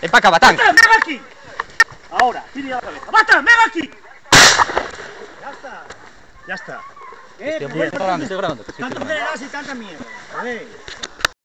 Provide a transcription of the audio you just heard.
Ven para acá, Batán. ¡Basta! ¡Me aquí! Ahora, tire la cabeza. ¡Basta! ¡Me aquí! Ya está. Ya está. Estoy eh, grabando, eh, estoy grabando. que sí, Tanto y tanta mierda. A ver.